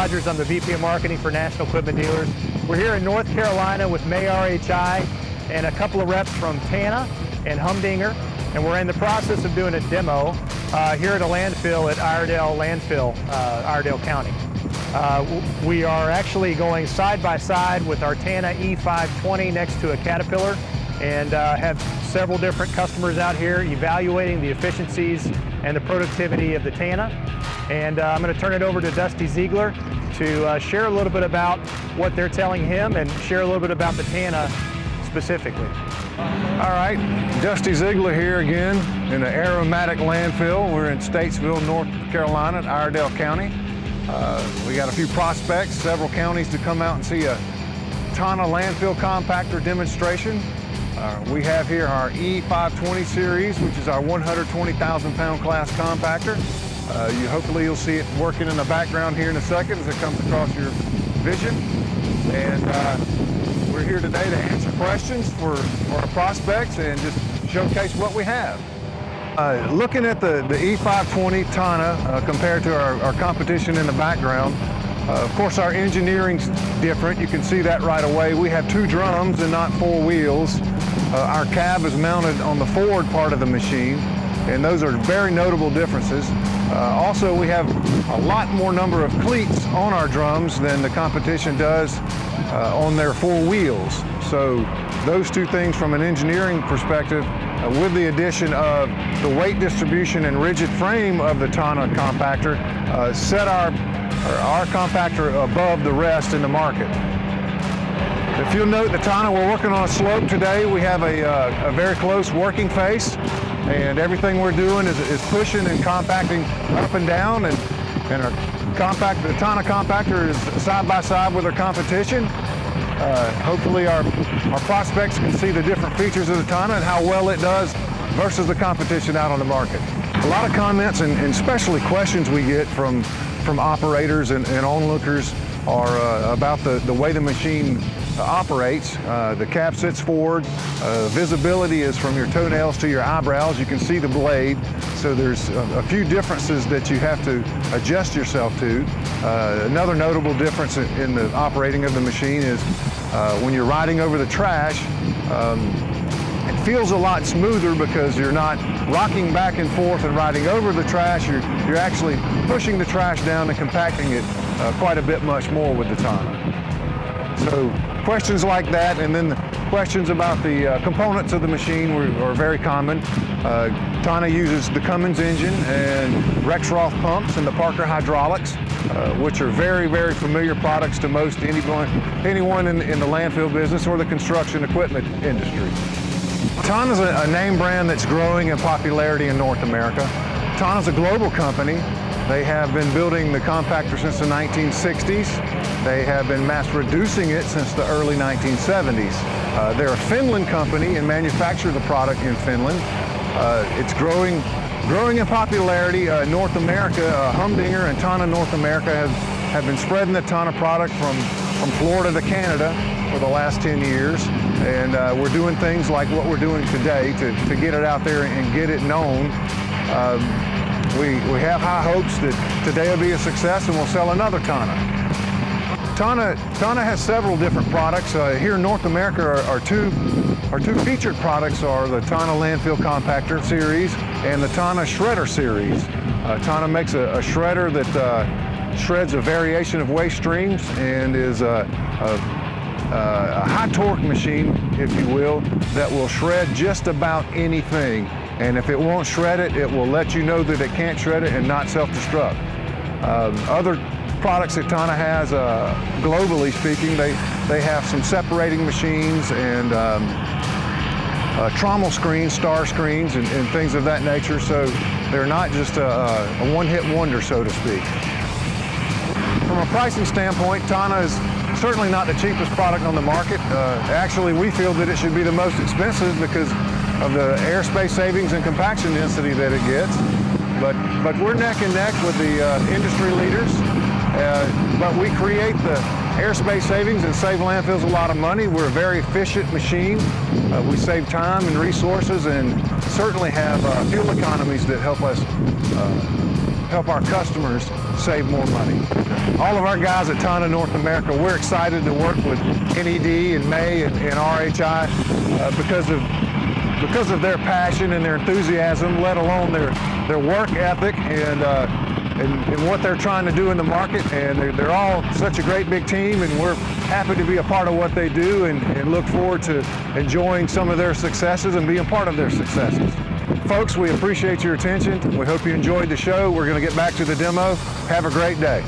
Rogers. I'm the VP of Marketing for National Equipment Dealers. We're here in North Carolina with May RHI and a couple of reps from TANA and Humdinger, and we're in the process of doing a demo uh, here at a landfill at Iredell Landfill, uh, Iredell County. Uh, we are actually going side by side with our TANA E520 next to a Caterpillar and uh, have several different customers out here evaluating the efficiencies and the productivity of the TANA. And uh, I'm going to turn it over to Dusty Ziegler to uh, share a little bit about what they're telling him and share a little bit about the TANA specifically. All right, Dusty Ziegler here again in the aromatic landfill. We're in Statesville, North Carolina, at Iredell County. Uh, we got a few prospects, several counties to come out and see a TANA landfill compactor demonstration. Uh, we have here our E520 series, which is our 120,000 pound class compactor. Uh, you hopefully you'll see it working in the background here in a second as it comes across your vision. And uh, we're here today to answer questions for, for our prospects and just showcase what we have. Uh, looking at the, the E520 TANA uh, compared to our, our, competition in the background, uh, of course our engineering's different. You can see that right away. We have two drums and not four wheels. Uh, our cab is mounted on the forward part of the machine, and those are very notable differences. Uh, also, we have a lot more number of cleats on our drums than the competition does uh, on their four wheels. So those two things from an engineering perspective, uh, with the addition of the weight distribution and rigid frame of the TANA compactor, uh, set our, our compactor above the rest in the market. If you'll note the TANA, we're working on a slope today. We have a, uh, a very close working face and everything we're doing is, is, pushing and compacting up and down and, and our compact, the TANA compactor is side by side with our competition. Uh, hopefully our, our prospects can see the different features of the TANA and how well it does versus the competition out on the market. A lot of comments and, and especially questions we get from, from operators and, and onlookers are uh, about the, the way the machine operates. Uh, the cab sits forward. Uh, visibility is from your toenails to your eyebrows. You can see the blade. So there's a, a few differences that you have to adjust yourself to. Uh, another notable difference in, in, the operating of the machine is uh, when you're riding over the trash, um, it feels a lot smoother because you're not rocking back and forth and riding over the trash. You're, you're actually pushing the trash down and compacting it uh, quite a bit much more with the TANA. So questions like that and then the questions about the uh, components of the machine were, are very common. Uh, TANA uses the Cummins engine and Rexroth pumps and the Parker hydraulics, uh, which are very, very familiar products to most anyone, anyone in, in the landfill business or the construction equipment industry. TANA is a, a name brand that's growing in popularity in North America. TANA is a global company they have been building the compactor since the 1960s. They have been mass producing it since the early 1970s. Uh, they're a Finland company and manufacture the product in Finland. Uh, it's growing growing in popularity. Uh, North America, uh, Humdinger and TANA North America have, have been spreading the TANA product from, from Florida to Canada for the last 10 years. And uh, we're doing things like what we're doing today to, to get it out there and get it known. Um, we, we have high hopes that today will be a success and we'll sell another TANA. TANA, TANA has several different products. Uh, here in North America, our, our, two, our two featured products are the TANA Landfill Compactor Series and the TANA Shredder Series. Uh, TANA makes a, a shredder that uh, shreds a variation of waste streams and is a, a, a high torque machine, if you will, that will shred just about anything and if it won't shred it, it will let you know that it can't shred it and not self-destruct. Um, other products that TANA has, uh, globally speaking, they, they have some separating machines and um, uh, trommel screens, star screens, and, and, things of that nature. So they're not just a, a one-hit wonder, so to speak. From a pricing standpoint, TANA is certainly not the cheapest product on the market. Uh, actually, we feel that it should be the most expensive because of the airspace savings and compaction density that it gets. But, but we're neck and neck with the uh, industry leaders. Uh, but we create the airspace savings and save landfills a lot of money. We're a very efficient machine. Uh, we save time and resources and certainly have uh, fuel economies that help us uh, help our customers save more money. All of our guys at TANA North America, we're excited to work with NED and May and, and RHI uh, because of because of their passion and their enthusiasm, let alone their their work ethic and. Uh, and, and, what they're trying to do in the market. And they're, they're, all such a great big team, and we're happy to be a part of what they do and, and look forward to enjoying some of their successes and being part of their successes. Folks, we appreciate your attention. We hope you enjoyed the show. We're going to get back to the demo. Have a great day.